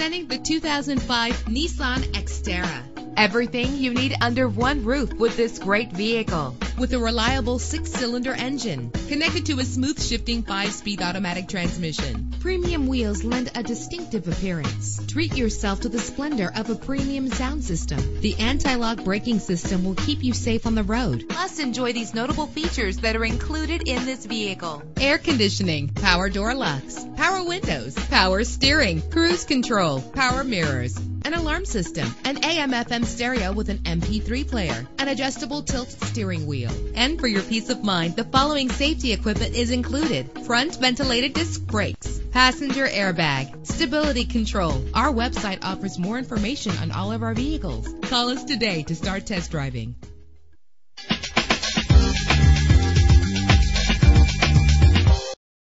the 2005 Nissan Xterra. Everything you need under one roof with this great vehicle. With a reliable six-cylinder engine connected to a smooth shifting five-speed automatic transmission. Premium wheels lend a distinctive appearance. Treat yourself to the splendor of a premium sound system. The anti-lock braking system will keep you safe on the road. Plus, enjoy these notable features that are included in this vehicle. Air conditioning, power door locks, power windows, power steering, cruise control, power mirrors, an alarm system, an AM FM stereo with an MP3 player, an adjustable tilt steering wheel. And for your peace of mind, the following safety equipment is included. Front ventilated disc brakes, passenger airbag, stability control. Our website offers more information on all of our vehicles. Call us today to start test driving.